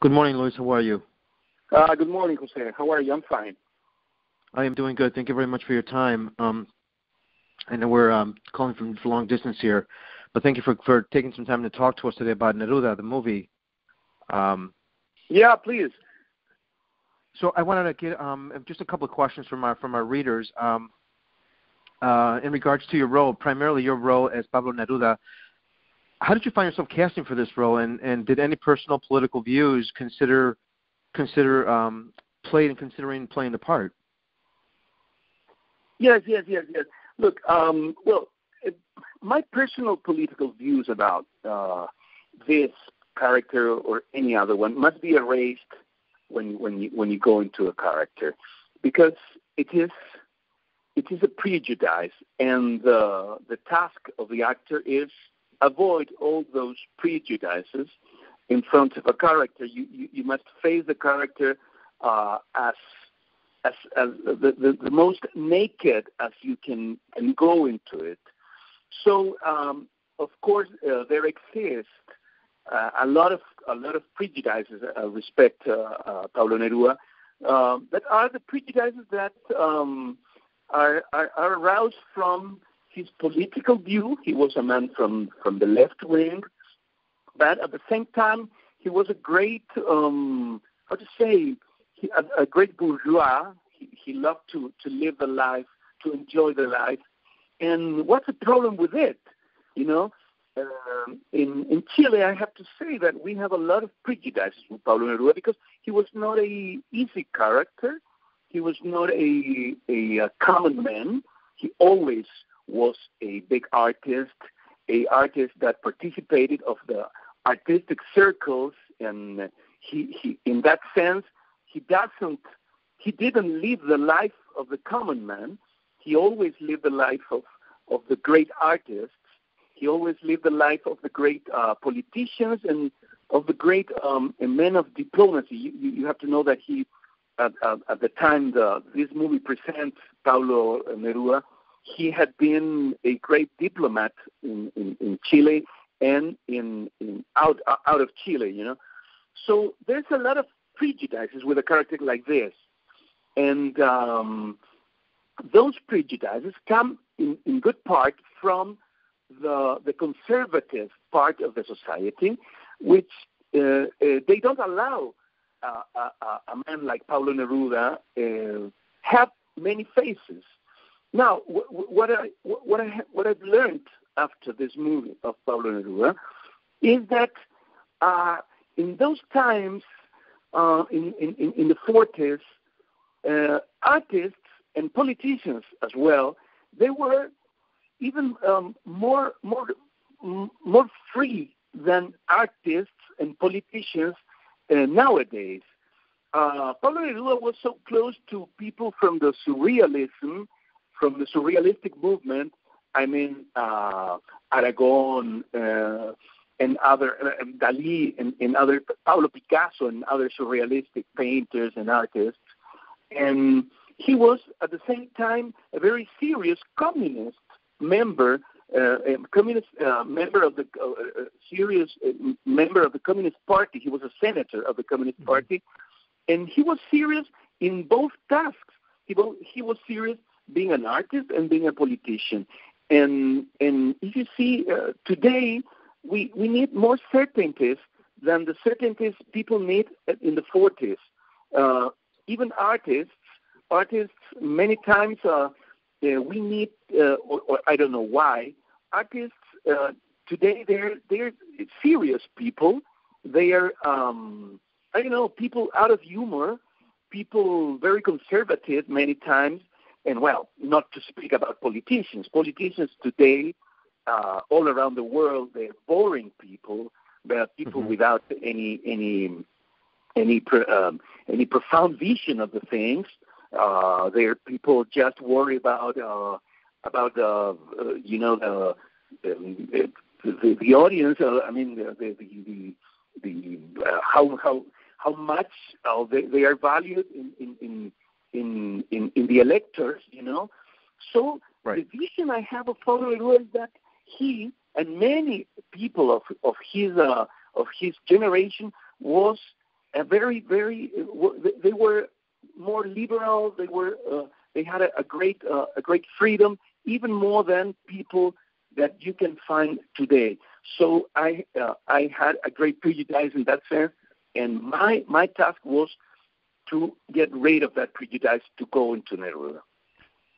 Good morning, Luis. How are you? Uh, good morning, Jose. How are you? I'm fine. I am doing good. Thank you very much for your time. Um, I know we're um, calling from long distance here, but thank you for, for taking some time to talk to us today about Neruda, the movie. Um, yeah, please. So I wanted to get um, just a couple of questions from our from our readers um, uh, in regards to your role, primarily your role as Pablo Neruda. How did you find yourself casting for this role, and, and did any personal political views consider consider um, played in considering playing the part? Yes, yes, yes, yes. Look, um, well, it, my personal political views about uh, this character or any other one must be erased when when you when you go into a character because it is it is a prejudice and the the task of the actor is avoid all those prejudices in front of a character. You you, you must face the character uh, as as, as the, the, the most naked as you can can go into it. So um, of course uh, there exists uh, a lot of a lot of prejudices uh, respect uh, uh, Pablo Neruda uh, that are the prejudices that um, are, are, are aroused from his political view. He was a man from from the left wing, but at the same time he was a great um, how to say he, a, a great bourgeois. He, he loved to to live the life, to enjoy the life. And what's the problem with it? You know, um, in in Chile, I have to say that we have a lot of prejudices with Pablo Neruda because he was not a easy character. He was not a a, a common man. He always was a big artist, a artist that participated of the artistic circles, and he, he in that sense he doesn't he didn't live the life of the common man. He always lived the life of of the great artists he always lived the life of the great uh, politicians and of the great um, men of diplomacy. You, you, have to know that he, at, at, at the time the, this movie presents Pablo Neruda, he had been a great diplomat in, in, in Chile and in, in out out of Chile. You know, so there's a lot of prejudices with a character like this, and um, those prejudices come in, in good part from the the conservative part of the society, which uh, uh, they don't allow uh, a, a, man like Pablo Neruda uh, have many faces. Now, wh- what I what I what I've learned after this movie of Pablo Neruda is that uh, in those times, uh, in, in in the 40s, uh, artists and politicians as well, they were even um, more more more free than artists and politicians uh, nowadays. Uh, Pablo Neruda was so close to people from the surrealism, from the surrealistic movement. I mean, uh, Aragon uh, and other uh, Dali and, and other Pablo Picasso and other surrealistic painters and artists, and he was at the same time a very serious communist member, uh, a communist uh, member of the uh, uh serious uh, member of the Communist Party. He was a senator of the Communist mm-hmm. Party, and he was serious in both tasks. He was, he was serious being an artist and being a politician. And and if you see uh, today, we we need more certainties than the certainties people need in the 40s. even artists, artists many times uh, we need, uh, or, or, I don't know why, artists uh, today they're they're serious people. They are um, I don't know people out of humor, people very conservative many times, and well, not to speak about politicians. Politicians today, uh, all around the world, they're boring people. They're people mm-hmm. without any any any um, any profound vision of the things. Uh, there people just worry about uh, about uh, uh, you know the the, the, the audience. Uh, I mean the the the, the uh, how how how much uh, they, they are valued in in, in in in the electors. You know, so right. the vision I have of Father is that he and many people of of his uh, of his generation was a very, very. They were more liberal. They were. Uh, they had a, a great, uh, a great freedom, even more than people that you can find today. So I, uh, I had a great prejudice in that sense, and my my task was to get rid of that prejudice to go into Neruda.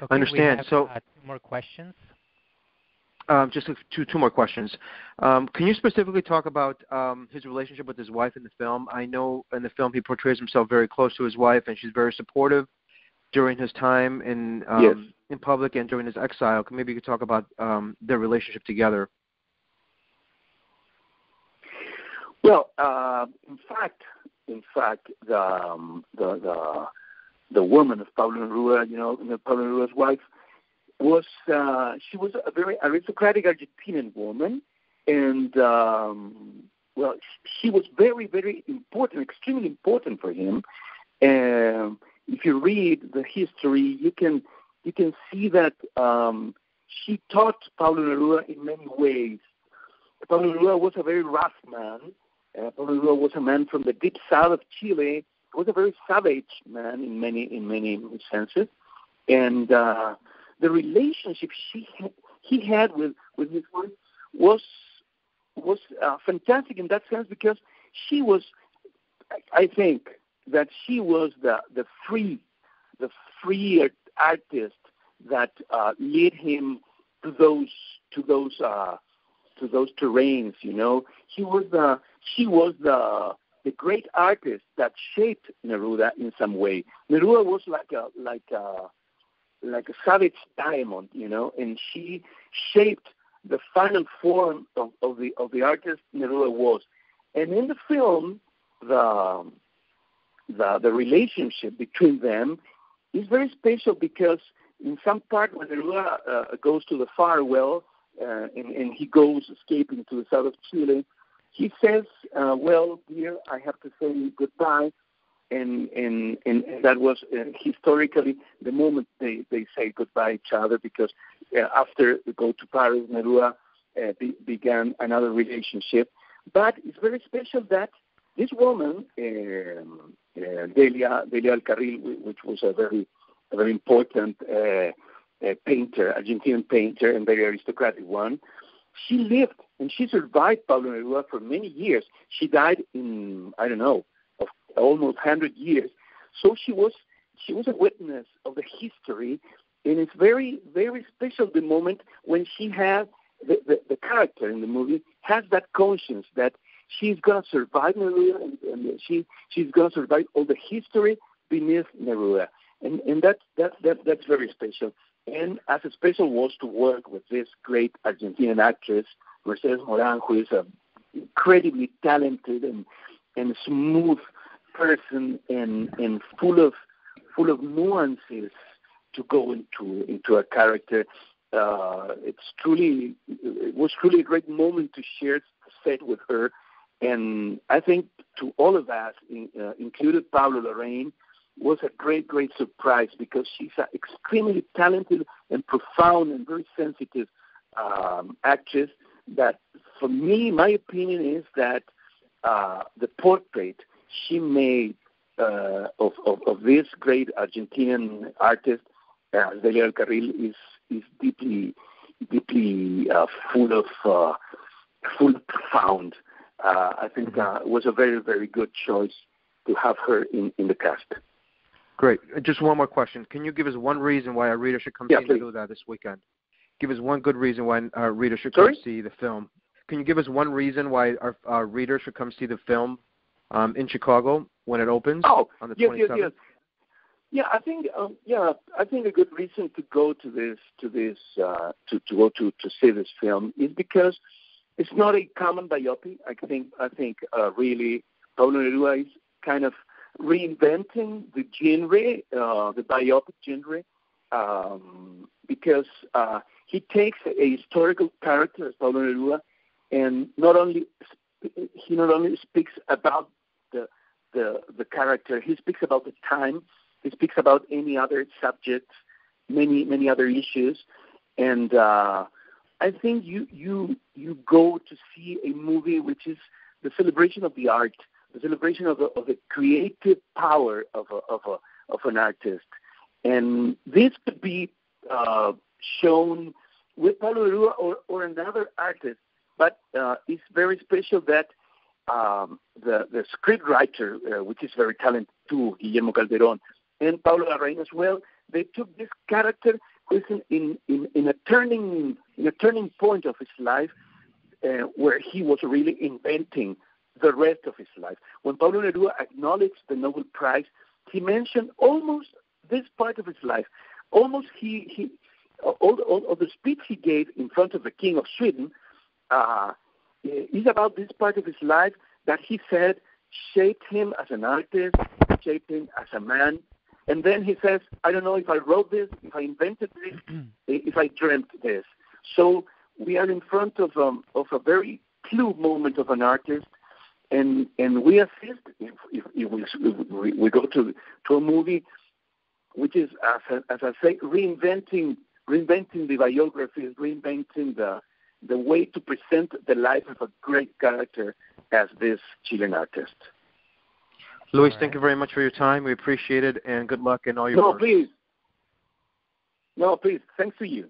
Okay, understand. Have, so, uh, two more questions. Um, just two two more questions. Um, can you specifically talk about um, his relationship with his wife in the film? I know in the film he portrays himself very close to his wife, and she's very supportive during his time in um, yes. in public and during his exile. Maybe you could talk about um, their relationship together. Well, uh, in fact, in fact, the um, the the the woman of Pablo Neruda, you know, Pablo Neruda's wife, was uh, she was a very aristocratic Argentinian woman, and um, well, she was very very important, extremely important for him. And if you read the history, you can you can see that um, she taught Pablo Neruda in many ways. Pablo Neruda was a very rough man. Uh, Pablo was a man from the deep south of Chile. He was a very savage man in many in many senses, and uh, the relationship she had, he had with with his wife was was uh, fantastic in that sense because she was, I think, that she was the the free, the free artist that uh, led him to those to those uh, to those terrains. You know, he was the she was the the great artist that shaped Neruda in some way. Neruda was like a like a like a savage diamond, you know, and she shaped the final form of, of the of the artist Neruda was. And in the film, the the the relationship between them is very special because in some part when Neruda uh, goes to the farewell uh, and, and he goes escaping to the south of Chile, he says, uh, "Well, dear, I have to say goodbye." and and and that was uh, historically the moment they they say goodbye each other because uh, after they go to Paris, Neruda uh, be, began another relationship. But it's very special that this woman, um, uh, Delia Delia del Carril, which was a very a very important uh, uh, painter, Argentinian painter, and very aristocratic one. She lived and she survived Pablo Neruda for many years. She died in I don't know almost 100 years. So she was she was a witness of the history, and it's very very special the moment when she has the, the, the character in the movie has that conscience that she's gonna survive Neruda and, and she she's gonna survive all the history beneath Neruda, and and that that that that's very special. And as a special was to work with this great Argentinian actress Mercedes Moran, who is an incredibly talented and and smooth person and and full of full of nuances to go into into a character. Uh, it's truly it was truly a great moment to share the set with her, and I think to all of us, in, uh, included Pablo Larraín, was a great great surprise because she's an extremely talented and profound and very sensitive um, actress. That for me, my opinion is that uh, the portrait she made uh, of, of, of this great Argentinian artist, uh, Delia del Carril, is is deeply deeply uh, full of uh, full of profound. Uh, I think uh, it was a very very good choice to have her in, in the cast. Great. Just one more question. Can you give us one reason why a reader should come yeah, see please. that this weekend? Give us one good reason why a reader should Sorry? come see the film. Can you give us one reason why our, our readers should come see the film um, in Chicago when it opens oh, on the yes, 27th? yes, yes. Yeah, I think um, yeah, I think a good reason to go to this to this uh, to to go to to see this film is because it's not a common biopic. I think I think uh, really Pablo Neruda is kind of reinventing the genre, uh, the biopic genre, um, because uh, he takes a historical character as Pablo Neruda, and not only he not only speaks about the the the character, he speaks about the time, he speaks about any other subjects, many many other issues, and uh, I think you you you go to see a movie which is the celebration of the art, the celebration of the, of the creative power of a, of a, of an artist, and this could be uh, shown with Pablo Neruda or, or another artist. But uh, it's very special that um, the the scriptwriter, uh, which is very talented too, Guillermo Calderón, and Pablo Larraín as well, they took this character in, in, in, in a turning in a turning point of his life, uh, where he was really inventing the rest of his life. When Pablo Neruda acknowledged the Nobel Prize, he mentioned almost this part of his life. Almost he he all, all, all the speech he gave in front of the king of Sweden uh, is about this part of his life that he said shaped him as an artist, shaped him as a man. And then he says, I don't know if I wrote this, if I invented this, if I dreamt this. So we are in front of um, of a very clue moment of an artist, and and we assist if, if, if we, we, we go to to a movie which is as as I say reinventing reinventing the biography, reinventing the the way to present the life of a great character as this Chilean artist. Luis, right. thank you very much for your time. We appreciate it, and good luck in all your no, work. please. No, please. Thanks to you.